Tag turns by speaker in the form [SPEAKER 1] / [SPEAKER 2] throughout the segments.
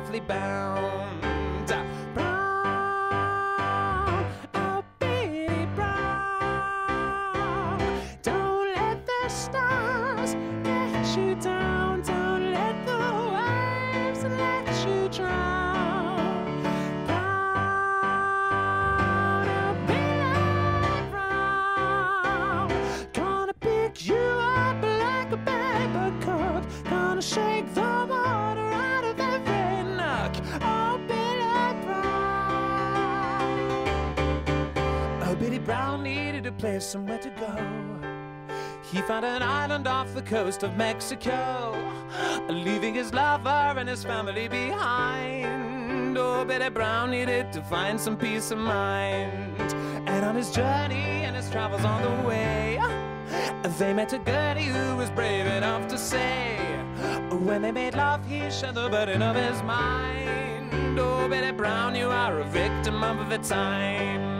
[SPEAKER 1] earthly bound. Brown, oh Billy Brown, don't let the stars get you down. Don't let the waves let you drown. Brown needed a place somewhere to go. He found an island off the coast of Mexico, leaving his lover and his family behind. Oh, Billy Brown needed to find some peace of mind. And on his journey and his travels on the way, they met a girlie who was brave enough to say, when they made love, he shared the burden of his mind. Oh, Billy Brown, you are a victim of the times.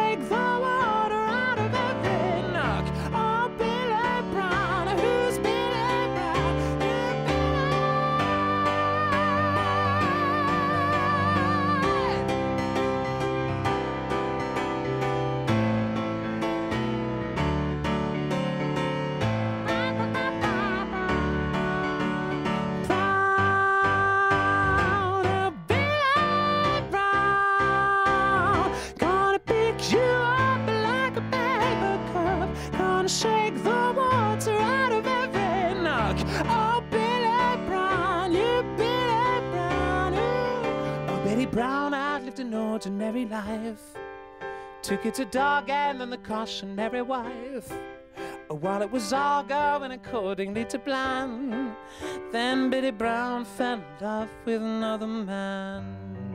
[SPEAKER 1] Oh, Billy Brown, you Billy Brown, ooh. Oh, oh Billy Brown outlived an ordinary life. Took it to dog and then the cautionary wife. Oh, while it was all going accordingly to plan, then Billy Brown fell in love with another man.